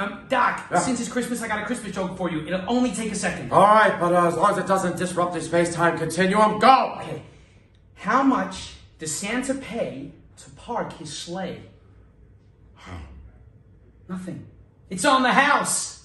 Um, Doc, Yeah. since it's Christmas, I got a Christmas joke for you. It'll only take a second. All right, but uh, as long as it doesn't disrupt the space-time continuum, go! Okay. How much does Santa pay to park his sleigh? Nothing. It's on the house.